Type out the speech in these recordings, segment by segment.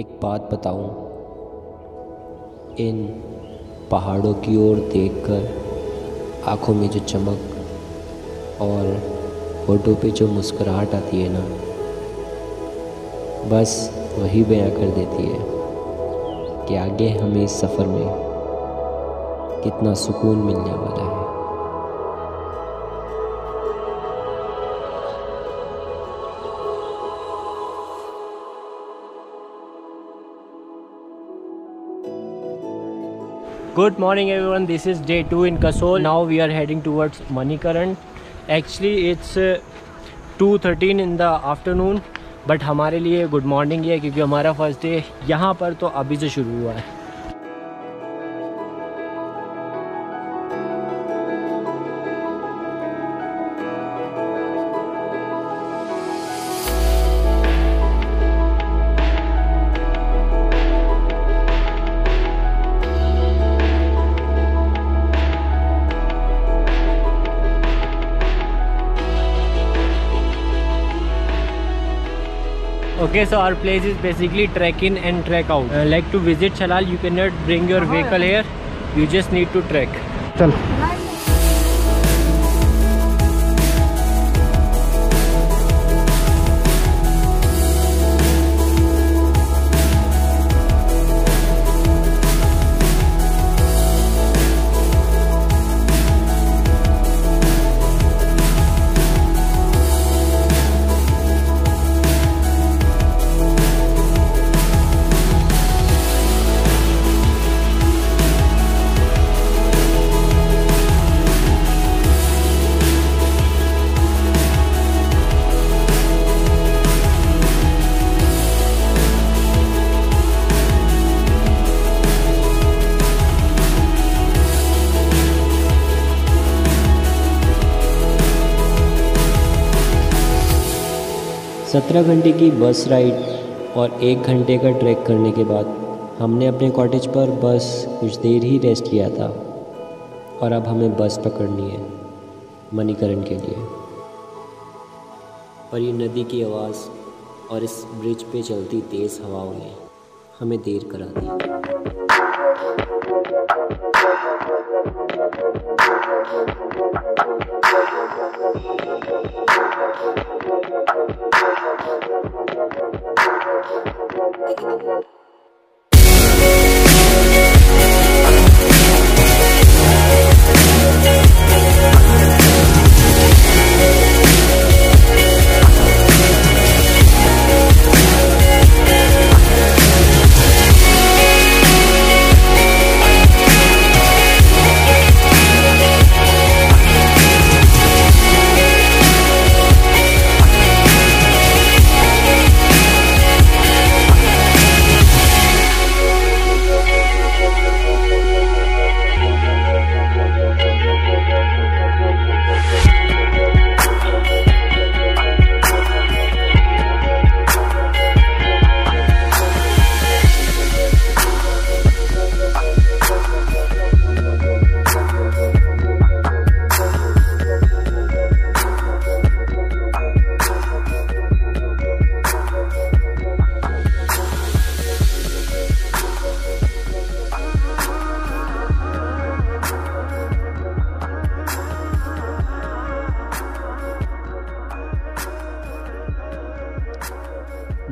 ایک بات بتاؤں ان پہاڑوں کی اور دیکھ کر آنکھوں میں جو چمک اور ہوٹوں پہ جو مسکراہٹ آتی ہے نا بس وہی بیاں کر دیتی ہے کہ آگے ہمیں اس سفر میں کتنا سکون ملنے والا ہے good morning everyone this is day two in Kasol now we are heading toward Manikaran actually it's two thirteen in the afternoon but ہمارے لیے گڈ مارننگ یہ ہے کیونکہ ہمارا فرسٹ ڈے یہاں پر تو ابھی سے شروع ہوا ہے Okay, so our place is basically trek in and trek out. Uh, like to visit Shallal, you cannot bring your vehicle here. You just need to trek. Chal. سترہ گھنٹے کی بس رائڈ اور ایک گھنٹے کا ٹریک کرنے کے بعد ہم نے اپنے کاٹیج پر بس کچھ دیر ہی ریسٹ کیا تھا اور اب ہمیں بس پکڑنی ہے منی کرن کے لیے اور یہ ندی کی آواز اور اس برج پہ چلتی تیز ہوا اگئی ہمیں دیر کرا کر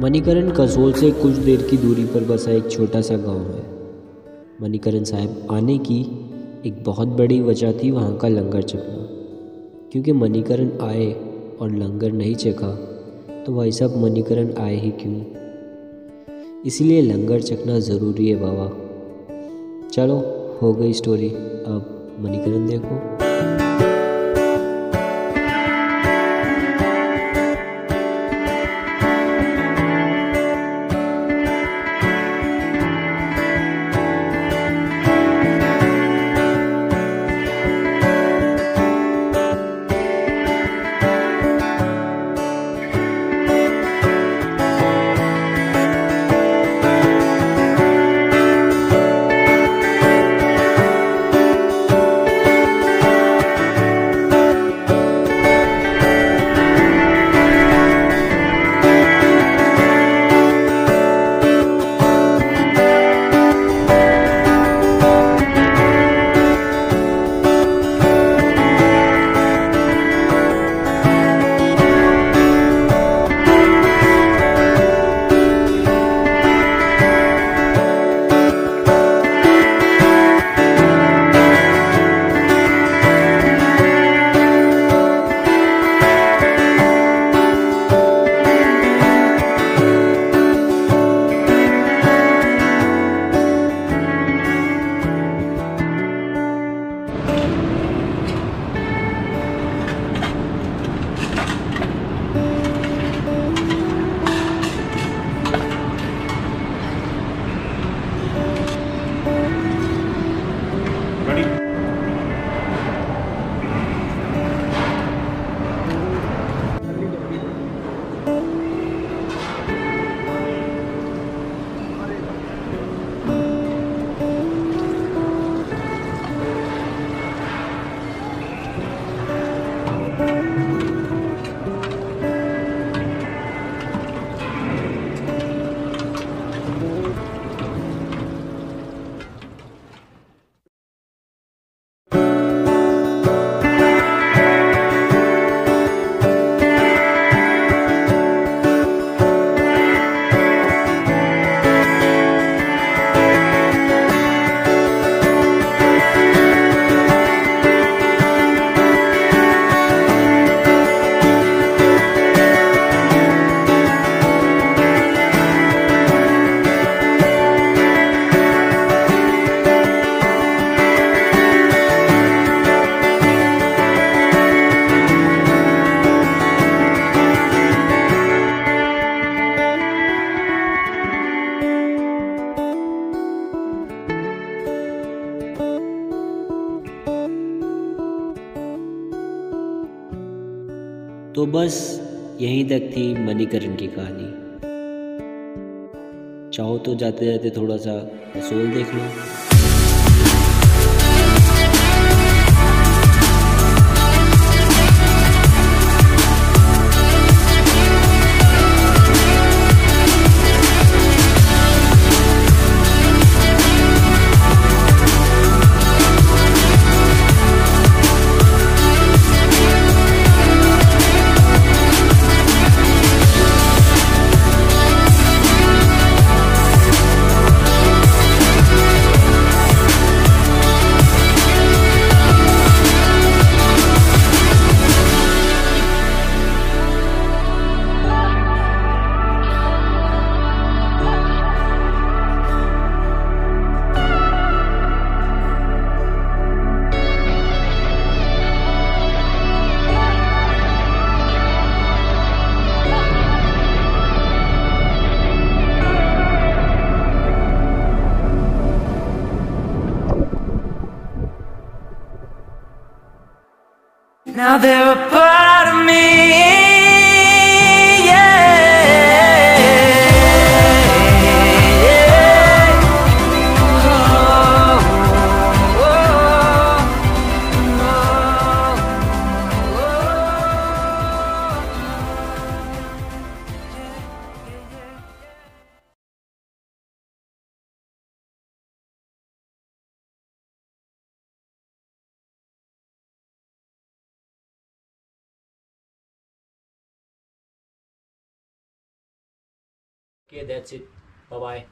منیکرن کسول سے کچھ دیر کی دوری پر بسا ایک چھوٹا سا گاؤں ہے منی کرن صاحب آنے کی ایک بہت بڑی وجہ تھی وہاں کا لنگر چکنا کیونکہ منی کرن آئے اور لنگر نہیں چکھا تو بھائی صاحب منی کرن آئے ہی کیوں اس لیے لنگر چکنا ضروری ہے بابا چلو ہو گئی اسٹوری اب منی کرن دیکھو تو بس یہیں تک تھی منی کرن کی کہانی چاہو تو جاتے جاتے تھوڑا سا اصول دیکھ لو they're apart دبائی